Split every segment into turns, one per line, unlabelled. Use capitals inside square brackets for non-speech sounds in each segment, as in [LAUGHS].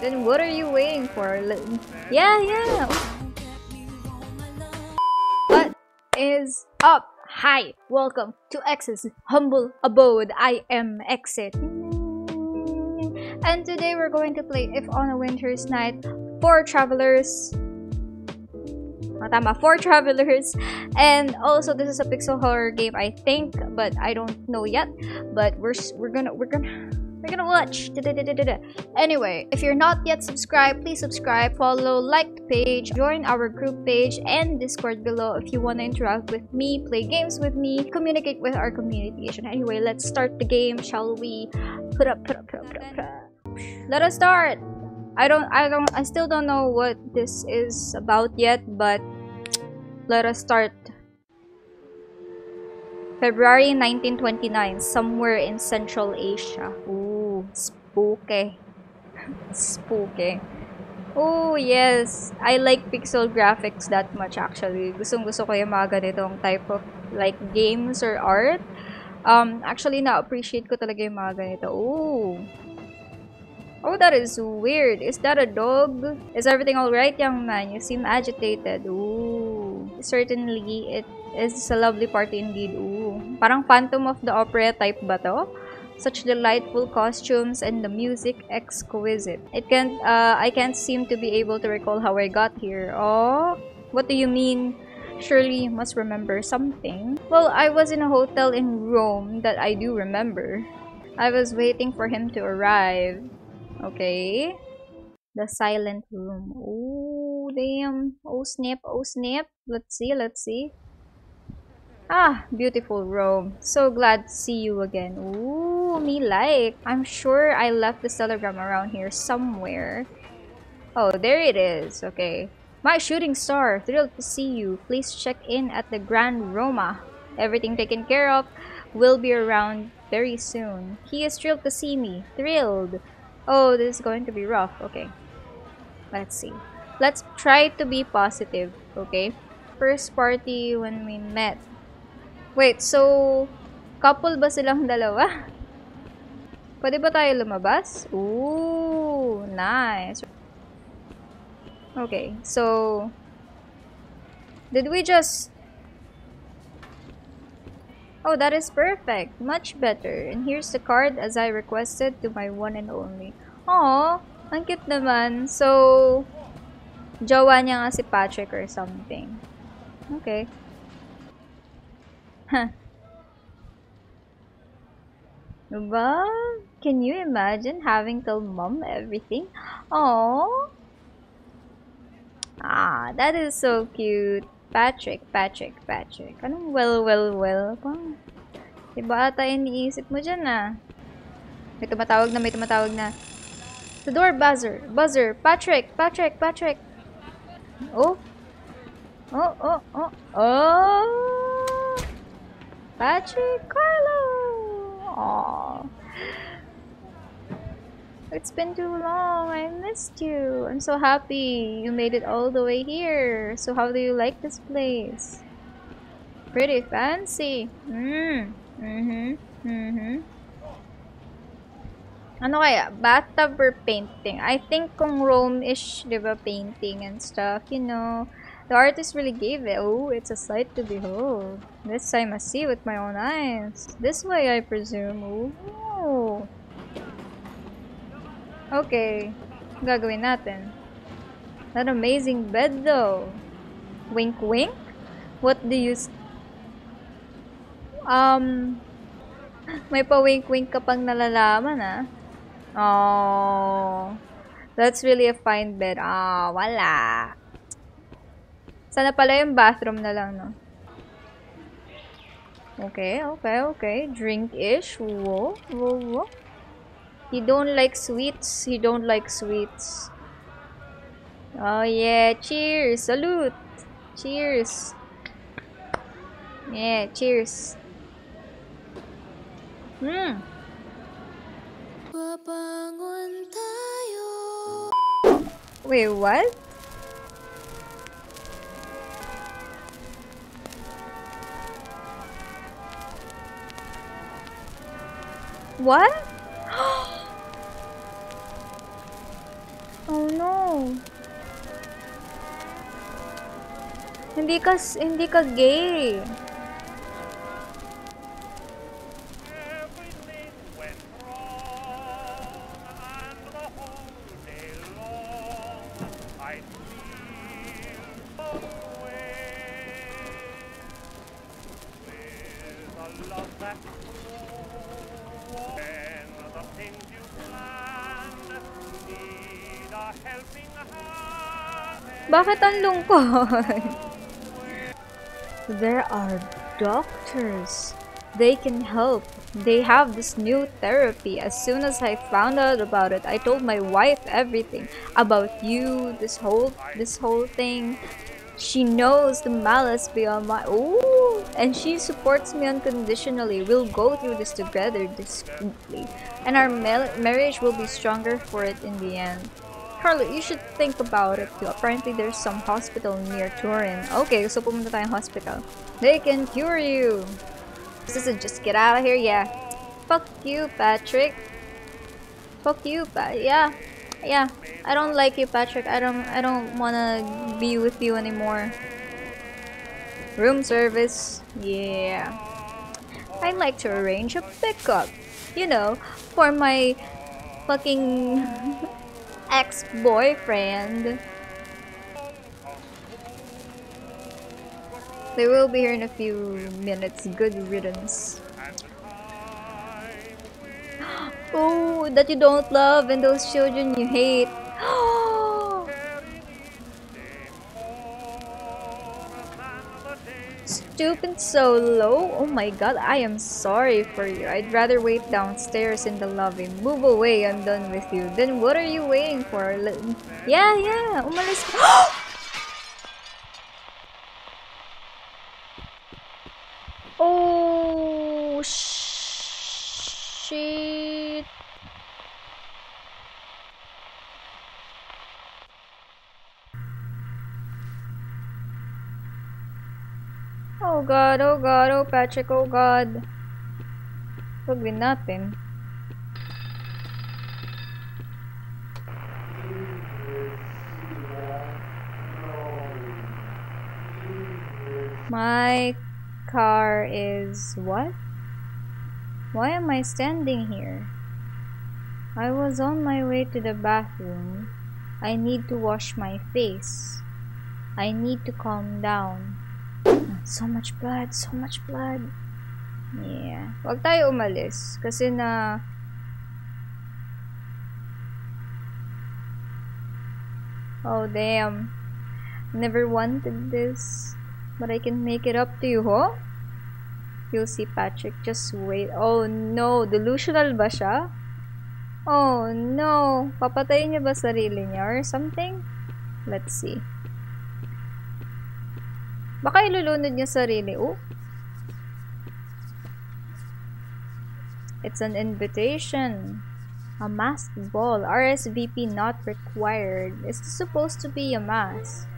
Then what are you waiting for? Yeah, yeah. What is up? Hi, welcome to X's humble abode. I am Exit. And today we're going to play If on a Winter's Night Four Travelers. Ah, tama, Four Travelers. And also this is a pixel horror game I think, but I don't know yet. But we're we're gonna we're gonna we're gonna watch. Anyway, if you're not yet subscribed, please subscribe, follow, like the page, join our group page and Discord below if you want to interact with me, play games with me, communicate with our community. Anyway, let's start the game, shall we? Put up, put up, put up, put up. Let us start. I don't, I don't, I still don't know what this is about yet, but let us start. February 1929, somewhere in Central Asia. Spooky. spooky. Oh, yes. I like pixel graphics that much actually. Gustong gusto ko yung mga ganitong type of like games or art. Um, actually, na-appreciate ko talaga yung mga ganito. Ooh. Oh, that is weird. Is that a dog? Is everything alright, young man? You seem agitated. Ooh. Certainly, it is a lovely party indeed. Ooh. Parang Phantom of the Opera type ba to? Such delightful costumes and the music exquisite. It can't, uh, I can't seem to be able to recall how I got here. Oh, what do you mean? Surely you must remember something. Well, I was in a hotel in Rome that I do remember. I was waiting for him to arrive. Okay. The silent room. Oh, damn. Oh, snap. Oh, snap. Let's see. Let's see. Ah, beautiful Rome. So glad to see you again. Ooh, me like. I'm sure I left this telegram around here somewhere. Oh, there it is. Okay. My shooting star. Thrilled to see you. Please check in at the Grand Roma. Everything taken care of. Will be around very soon. He is thrilled to see me. Thrilled. Oh, this is going to be rough. Okay. Let's see. Let's try to be positive. Okay. First party when we met. Wait, so couple ba silang dalawa? [LAUGHS] Pwede ba tayo lumabas? Ooh, nice. Okay, so did we just Oh, that is perfect. Much better. And here's the card as I requested to my one and only. Aw, ang cute naman. So, jowa niya nga si Patrick or something. Okay. Huh. Diba? Can you imagine having told mom everything? Oh. Ah, that is so cute. Patrick, Patrick, Patrick. Anong well, well, well? Pang, iba ata iniisip mo dyan ah. May tumatawag na, may tumatawag na. The door buzzer, buzzer. Patrick, Patrick, Patrick. Oh. Oh, oh, oh. Oh. Patrick Carlo. Aw. It's been too long. I missed you. I'm so happy you made it all the way here. So how do you like this place? Pretty fancy. Mm. Mhm. Mm-hmm. Ano kaya? Bathtub or painting? I think kung Rome-ish, di ba, painting and stuff, you know. The artist really gave it. Oh, it's a sight to behold. This I must see with my own eyes. This way, I presume. Oh. Okay. Gagawin natin. That amazing bed, though. Wink, wink? What do you... Um... [LAUGHS] May pa-wink-wink ka pang nalalaman, ah. Oh. That's really a fine bed. Ah, wala. Sana pala yung bathroom na lang, no? Okay, okay, okay. Drink-ish. Whoa, whoa, whoa. You don't like sweets. You don't like sweets. Oh, yeah. Cheers. Salute. Cheers. Yeah, cheers. Hmm. Wait, what? What? [GASPS] Oh no. Hindi ka, hindi ka gay. Bakit ang lungkot? There are doctors. They can help. They have this new therapy. As soon as I found out about it, I told my wife everything about you, this whole this whole thing. She knows the malice beyond my Ooh, and she supports me unconditionally. We'll go through this together discreetly, and our marriage will be stronger for it in the end. Carlo, you should think about it too. Apparently, there's some hospital near Turin. Okay, so pumunta tayong hospital. They can cure you. This isn't just get out of here, yeah. Fuck you, Patrick. Fuck you, Pat. Yeah, yeah. I don't like you, Patrick. I don't. I don't wanna be with you anymore. Room service. Yeah. I'd like to arrange a pickup. You know, for my fucking [LAUGHS] ex-boyfriend. They will be here in a few minutes. Good riddance. [GASPS] Oh, that you don't love and those children you hate. [GASPS] Oh, Stupid so low? Oh my god, I am sorry for you. I'd rather wait downstairs in the lobby. Move away, I'm done with you. Then what are you waiting for? Yeah, yeah, umalis ka. oh, shit. Oh god, oh god, oh Patrick, oh god. Huwag din natin. My car is what? Why am I standing here? I was on my way to the bathroom. I need to wash my face. I need to calm down. So much blood, so much blood. Yeah. Huwag tayo umalis. Kasi na... Oh, damn. Never wanted this. But I can make it up to you, huh? You'll see, Patrick. Just wait. Oh, no. Delusional ba siya? Oh, no. Papatayin niya ba sarili niya or something? Let's see. Baka ilulunod niya sarili. Oh. It's an invitation. A masked ball. RSVP not required. Is this supposed to be a mask? [GASPS]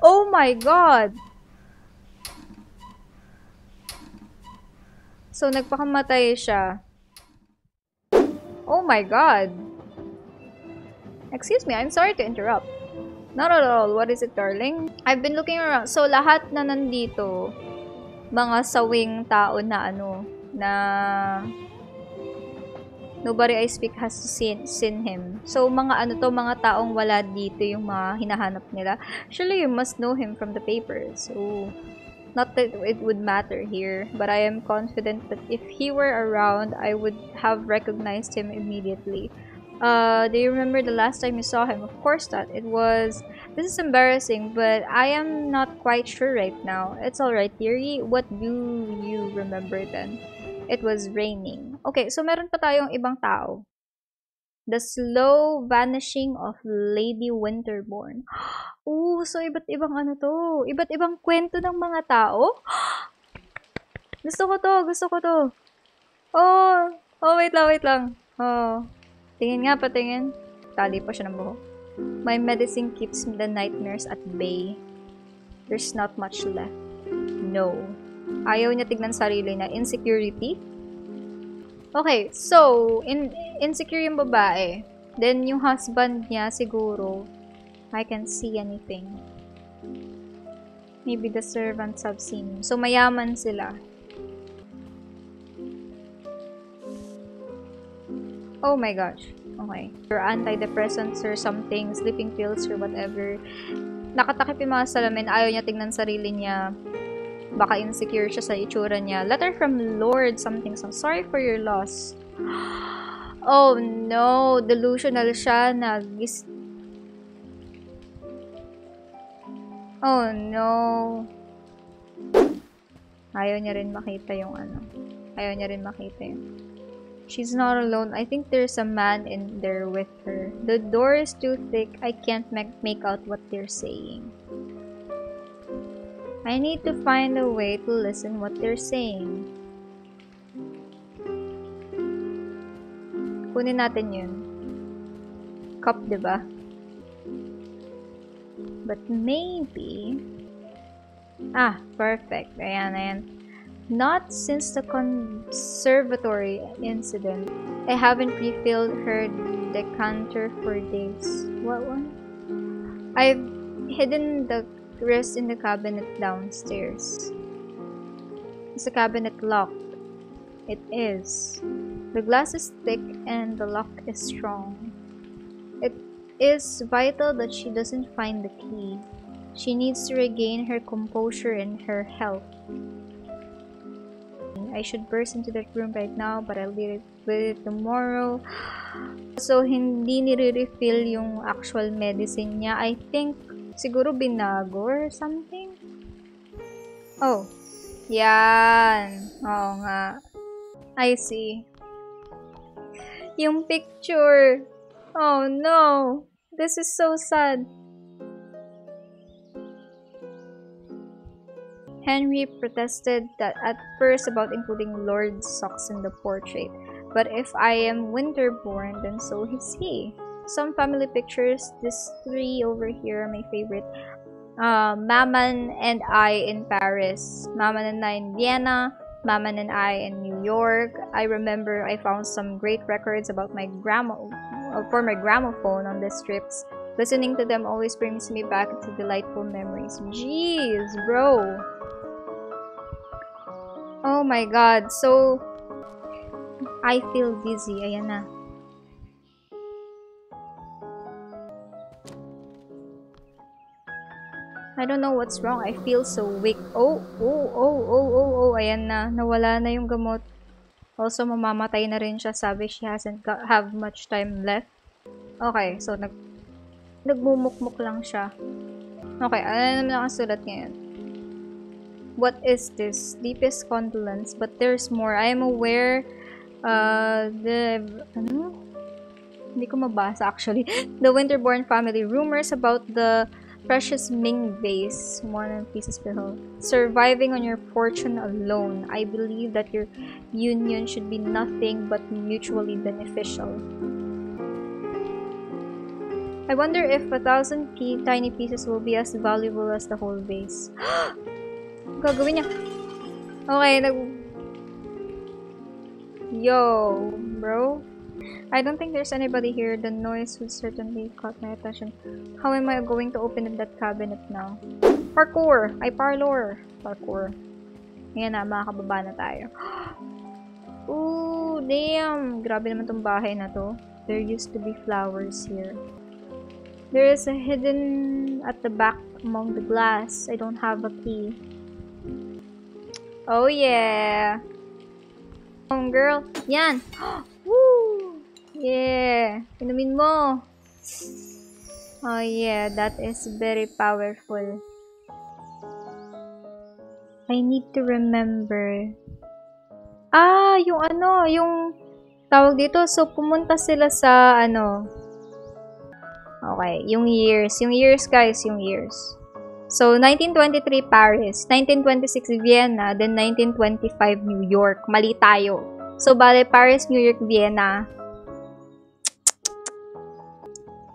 Oh my god! So, nagpakamatay siya. Oh my god! Excuse me, I'm sorry to interrupt. Not at all. What is it, darling? I've been looking around. So, lahat na nandito, mga sawing tao na ano, na nobody I speak has seen, seen him. So, mga ano to, mga taong wala dito yung mga hinahanap nila. Surely you must know him from the papers. So, not that it would matter here, but I am confident that if he were around, I would have recognized him immediately. Uh, do you remember the last time you saw him? Of course not. It was... This is embarrassing, but I am not quite sure right now. It's alright, Theory. What do you remember then? It was raining. Okay, so meron pa tayong ibang tao. The slow vanishing of Lady Winterborn. [GASPS] Ooh, so iba't ibang ano to. Iba't ibang kwento ng mga tao. [GASPS] Gusto ko to, gusto ko to. Oh, oh wait lang, wait lang. Oh. Tingin nga, patingin. Tali pa siya ng buhok. My medicine keeps the nightmares at bay. There's not much left. No. Ayaw niya tignan sarili na insecurity. Okay, so, in insecure yung babae. Then, yung husband niya, siguro, I can see anything. Maybe the servants have seen. So, mayaman sila. Oh my gosh. Okay. Or antidepressants or something, sleeping pills or whatever. Nakatakip yung mga salamin. Ayaw niya tingnan sarili niya. Baka insecure siya sa itsura niya. Letter from Lord something. So, sorry for your loss. [GASPS] Oh no. Delusional siya. Nagis... Oh no. Ayaw niya rin makita yung ano. Ayaw niya rin makita yung... She's not alone. I think there's a man in there with her. The door is too thick. I can't make, out what they're saying. I need to find a way to listen what they're saying. Kunin natin yun. Cup, di ba? But maybe... Ah, perfect. Ayan, ayan. Not since the conservatory incident. I haven't refilled her decanter for days. What one? I've hidden the rest in the cabinet downstairs. Is the cabinet locked? It is. The glass is thick and the lock is strong. It is vital that she doesn't find the key. She needs to regain her composure and her health. I should burst into that room right now, but I'll deal with it tomorrow. So, hindi nire-refill yung actual medicine niya. I think, siguro binago or something. Oh. Yan. Oo nga. I see. Yung picture. Oh no. This is so sad. Henry protested that at first about including Lord socks in the portrait, but if I am Winterbourne, then so is he. Some family pictures, these three over here are my favorite. Uh, Maman and I in Paris, Maman and I in Vienna, Maman and I in New York. I remember I found some great records about my grandma uh, for my gramophone on these trips. Listening to them always brings me back to delightful memories. Jeez, bro. Oh my god. So, I feel dizzy. Ayan na. I don't know what's wrong. I feel so weak. Oh, oh, oh, oh, oh, oh. Ayan na. Nawala na yung gamot. Also, mamamatay na rin siya. Sabi she hasn't got, have much time left. Okay, so nag nagmumukmuk lang siya. Okay, ano naman ang sulat ngayon? What is this? Deepest condolence, but there's more. I am aware uh, the... Ano? Hindi ko mabasa actually. [LAUGHS] The Winterbourne family. Rumors about the precious Ming vase, one pieces per whole. Surviving on your fortune alone. I believe that your union should be nothing but mutually beneficial. I wonder if a thousand tiny pieces will be as valuable as the whole vase. [GASPS] [GASPS] Gagawin niya. Okay, nag... Yo, bro. I don't think there's anybody here. The noise would certainly caught my attention. How am I going to open that cabinet now? Parkour! Ay, parlor! Parkour. Ngayon na, makakababa na tayo. [GASPS] Ooh, damn! Grabe naman tong bahay na to. There used to be flowers here. There is a hidden at the back among the glass. I don't have a key. Oh yeah! Home girl. Yan! [GASPS] Woo! Yeah! Inumin mo! Oh yeah, that is very powerful. I need to remember. Ah, yung ano, yung tawag dito. So, pumunta sila sa ano. Okay, yung years. Yung years, guys, yung years. So, 1923 Paris, 1926 Vienna, then 1925 New York. Mali tayo. So, bale, Paris, New York, Vienna.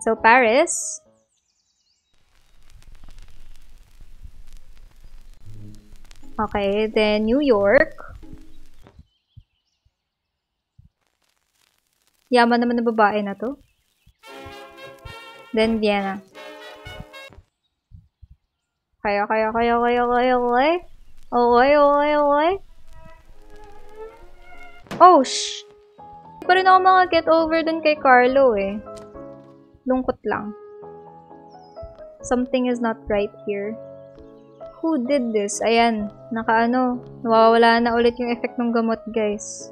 So, Paris. Okay, then New York. Yaman naman ng babae na to. Then, Vienna. Kaya, kaya, kaya, kaya, kaya, kaya. Okay, okay, okay. Oh, shh! Hindi pa rin ako maka-get over dun kay Carlo eh. Lungkot lang. Something is not right here. Who did this? Ayan, nakaano, nawawala na ulit yung effect ng gamot, guys.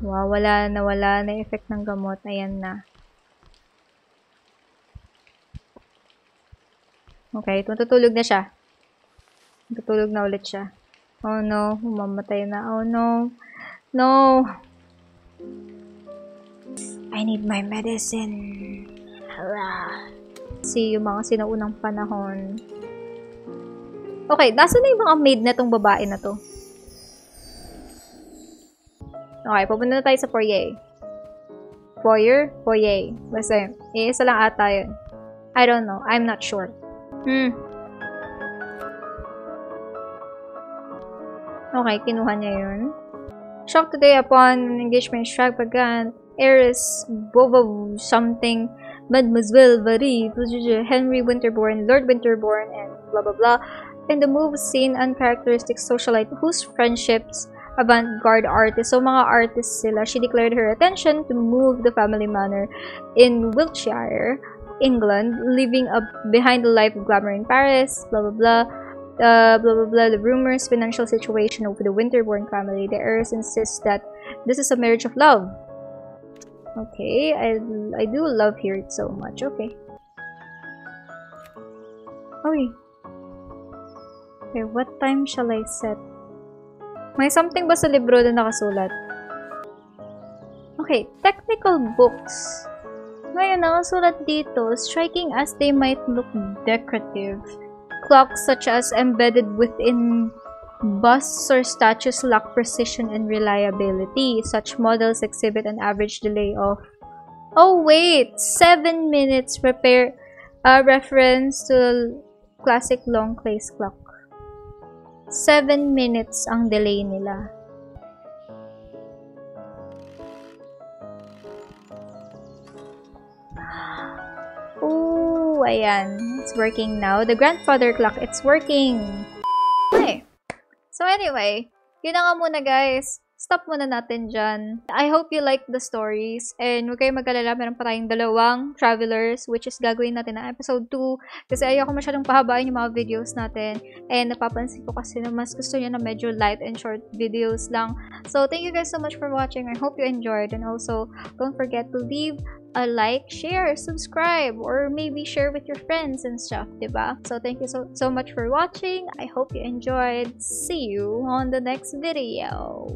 Nawawala na wala na effect ng gamot. Ayan na. Okay, tutulog na siya. Tutulog na ulit siya. Oh no, umamatay na. Oh no. No. I need my medicine. Hala. See, yung mga sinaunang panahon. Okay, nasa na yung mga maid na tong babae na to? Okay, pupunta na tayo sa foyer. Foyer? Foyer. Basta yun. Eh, isa lang ata yun. I don't know. I'm not sure. Hmm. Okay, kinuha niya yun. Shocked today upon engagement extravagant heiress Bovo something Mademoiselle Varie, Henry Winterbourne, Lord Winterbourne, and blah blah blah. In the move, seen uncharacteristic socialite whose friendships avant-garde artist. So, mga artists sila. She declared her attention to move the family manor in Wiltshire, England, leaving up behind the life of glamour in Paris, blah blah blah. Uh, blah blah blah. The rumors, financial situation of the Winterbourne family. The heirs insist that this is a marriage of love. Okay, I I do love here so much. Okay. Okay. Okay, what time shall I set? May something ba sa libro na nakasulat? Okay, technical books. Ngayon, nakasulat dito, striking as they might look decorative. Clocks such as embedded within busts or statues lack precision and reliability. Such models exhibit an average delay of Oh wait, 7 minutes repair uh, reference to classic long clock. 7 minutes ang delay nila. Ayan. It's working now. The grandfather clock, it's working. Okay. So anyway, yun na nga muna guys. Stop muna natin dyan. I hope you like the stories. And huwag kayong mag-alala, meron pa tayong dalawang travelers, which is gagawin natin na episode 2. Kasi ayoko masyadong pahabain yung mga videos natin. And napapansin ko kasi na mas gusto niya na medyo light and short videos lang. So, thank you guys so much for watching. I hope you enjoyed. And also, don't forget to leave a like, share, subscribe, or maybe share with your friends and stuff, diba? So, thank you so, so much for watching. I hope you enjoyed. See you on the next video.